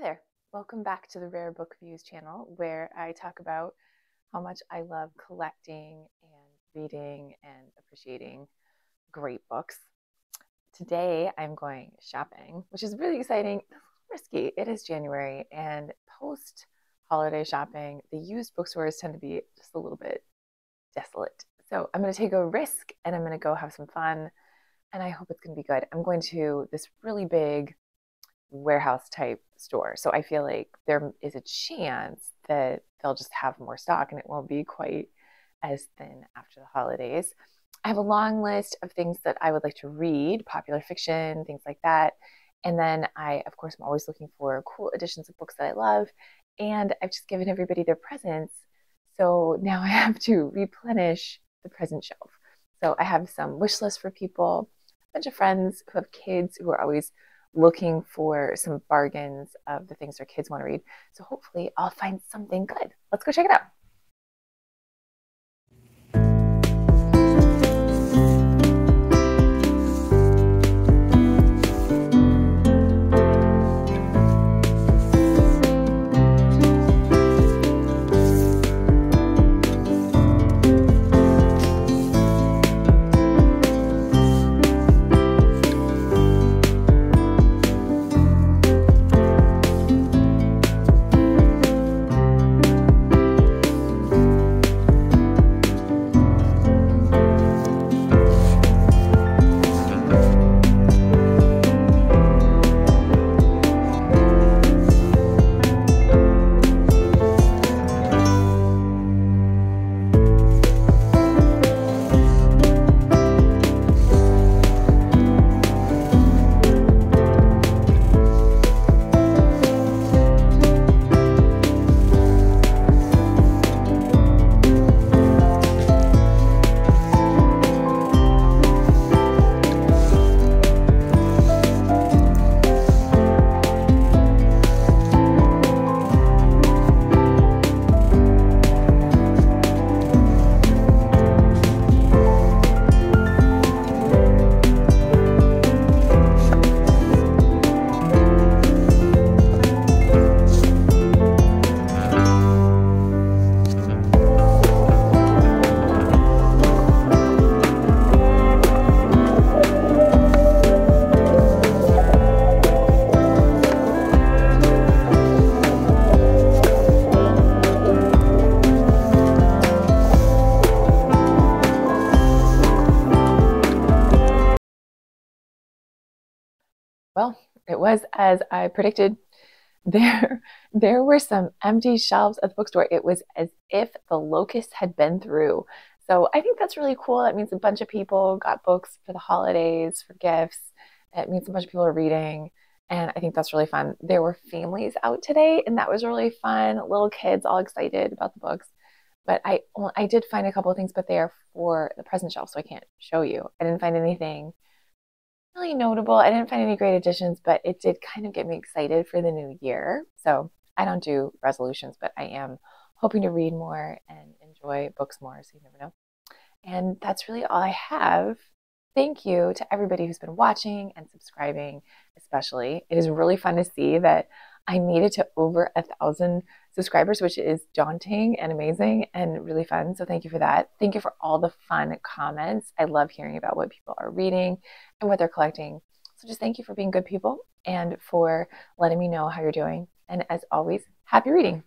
Hi there. Welcome back to the Rare Book Views channel where I talk about how much I love collecting and reading and appreciating great books. Today I'm going shopping, which is really exciting. risky. It is January and post holiday shopping, the used bookstores tend to be just a little bit desolate. So I'm going to take a risk and I'm going to go have some fun and I hope it's going to be good. I'm going to this really big warehouse type store. So I feel like there is a chance that they'll just have more stock and it won't be quite as thin after the holidays. I have a long list of things that I would like to read, popular fiction, things like that. And then I, of course, I'm always looking for cool editions of books that I love. And I've just given everybody their presents. So now I have to replenish the present shelf. So I have some wish lists for people, a bunch of friends who have kids who are always looking for some bargains of the things their kids want to read. So hopefully I'll find something good. Let's go check it out. Well, it was as I predicted. There, there were some empty shelves at the bookstore. It was as if the locusts had been through. So I think that's really cool. That means a bunch of people got books for the holidays, for gifts. It means a bunch of people are reading. And I think that's really fun. There were families out today, and that was really fun. Little kids all excited about the books. But I, I did find a couple of things, but they are for the present shelf, so I can't show you. I didn't find anything really notable. I didn't find any great additions, but it did kind of get me excited for the new year. So I don't do resolutions, but I am hoping to read more and enjoy books more. So you never know. And that's really all I have. Thank you to everybody who's been watching and subscribing, especially. It is really fun to see that I made it to over a thousand subscribers, which is daunting and amazing and really fun. So thank you for that. Thank you for all the fun comments. I love hearing about what people are reading and what they're collecting. So just thank you for being good people and for letting me know how you're doing. And as always, happy reading.